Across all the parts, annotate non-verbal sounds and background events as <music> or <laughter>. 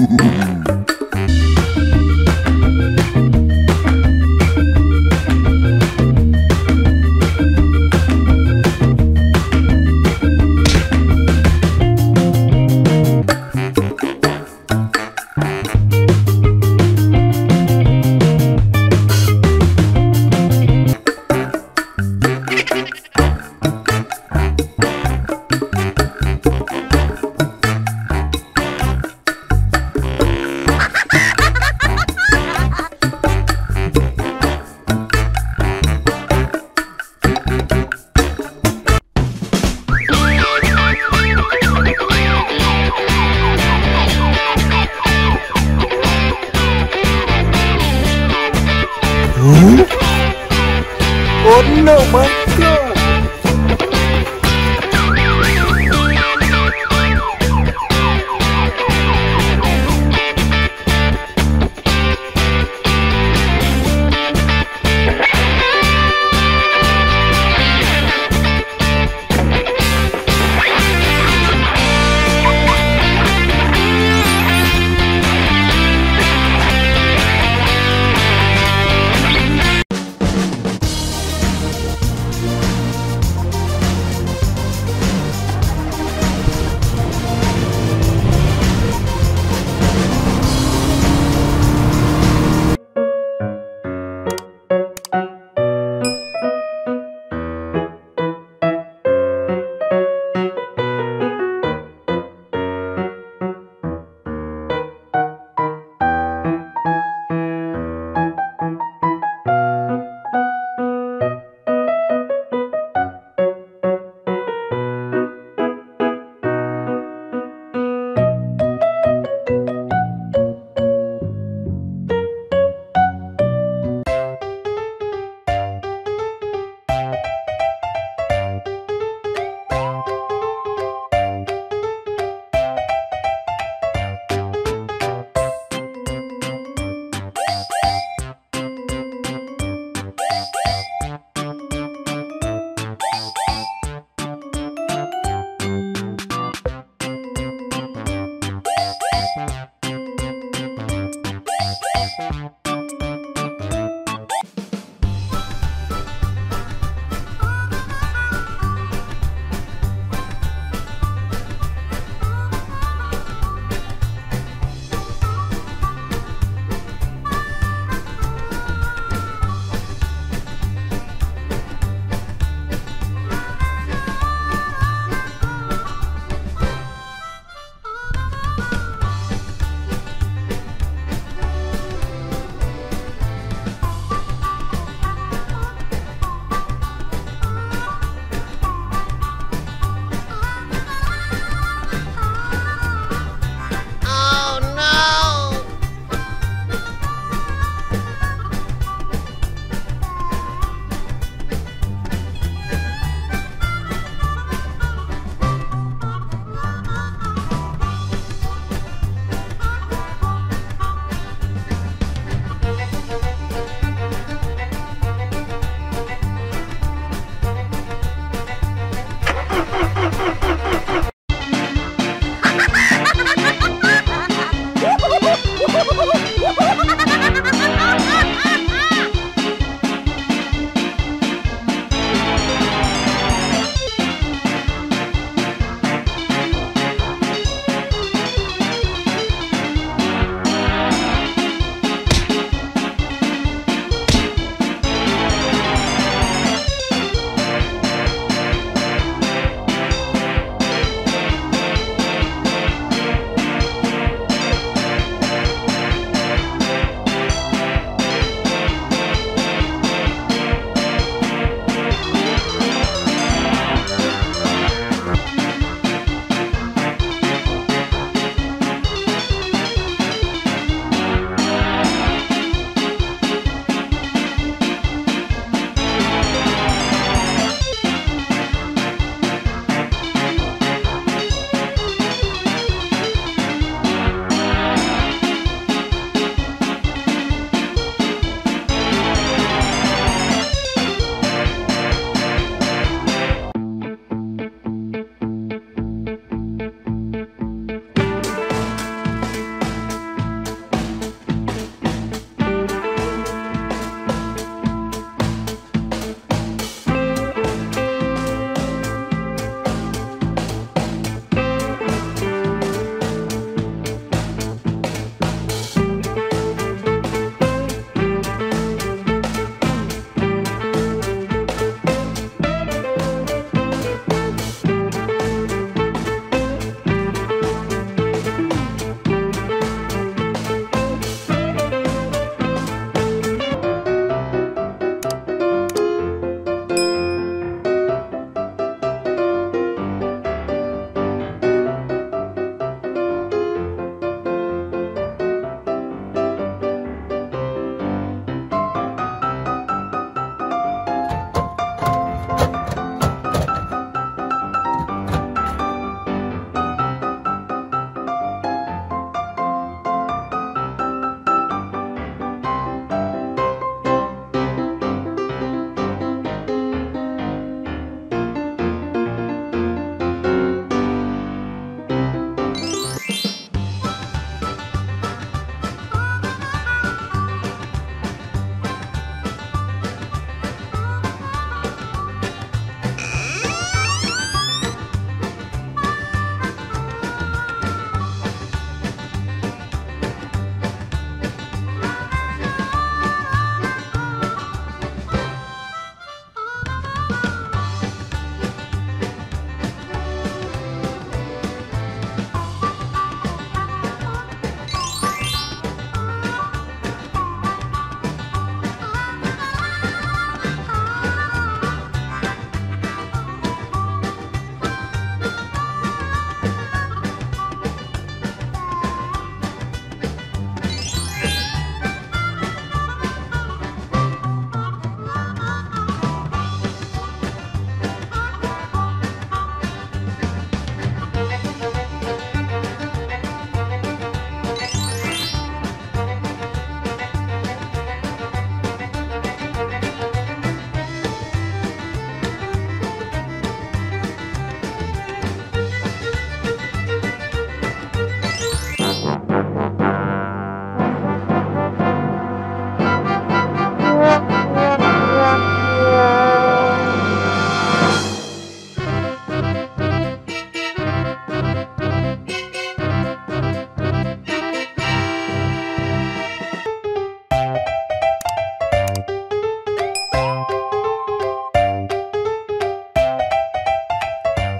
Mm-hmm. <laughs> Bye.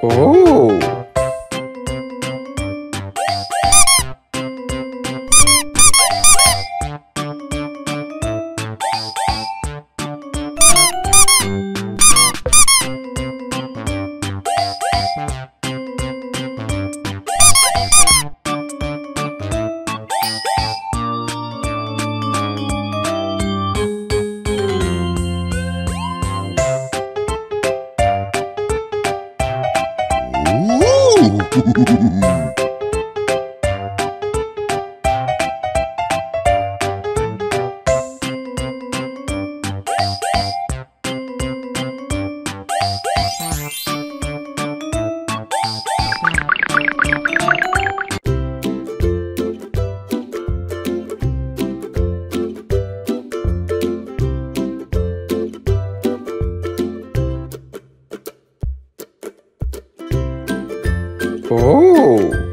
Oh. Oh.